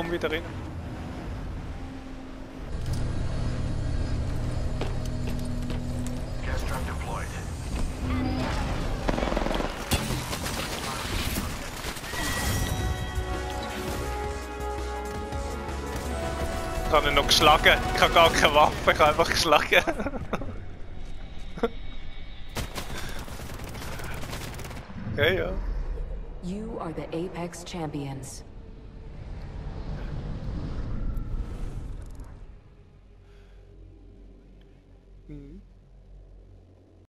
komm wieder rein. Gas trap deployed. Ich habe ihn noch geschlagen. Ich habe gar keine Waffe, ich habe einfach geschlagen. okay, ja. You are the Apex champions. Mm-hmm.